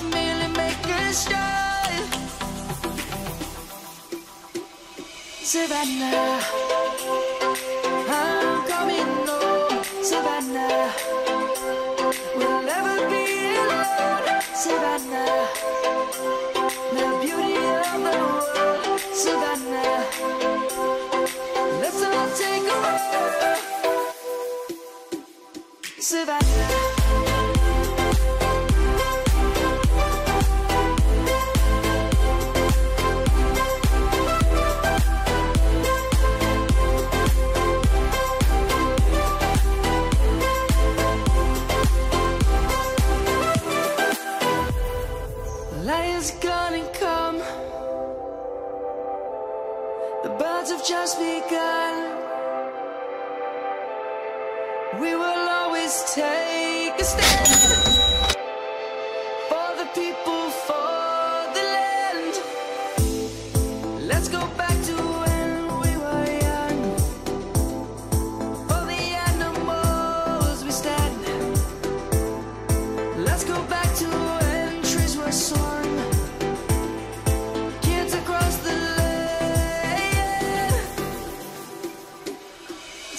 Merely make a start. Savannah, Birds have just begun. We will always take a stand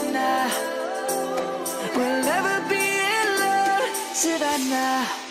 Savannah, we'll never be alone. Savannah.